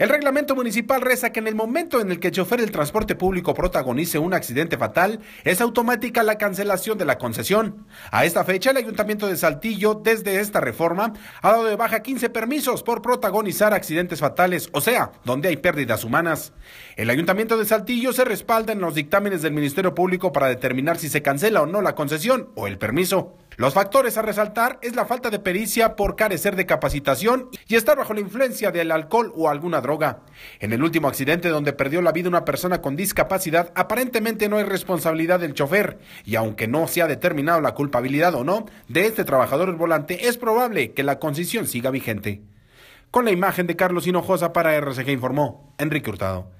El reglamento municipal reza que en el momento en el que el chofer del transporte público protagonice un accidente fatal, es automática la cancelación de la concesión. A esta fecha, el Ayuntamiento de Saltillo, desde esta reforma, ha dado de baja 15 permisos por protagonizar accidentes fatales, o sea, donde hay pérdidas humanas. El Ayuntamiento de Saltillo se respalda en los dictámenes del Ministerio Público para determinar si se cancela o no la concesión o el permiso. Los factores a resaltar es la falta de pericia por carecer de capacitación y estar bajo la influencia del alcohol o alguna droga. En el último accidente donde perdió la vida una persona con discapacidad, aparentemente no hay responsabilidad del chofer y aunque no se ha determinado la culpabilidad o no de este trabajador volante, es probable que la concesión siga vigente. Con la imagen de Carlos Hinojosa para RCG informó Enrique Hurtado.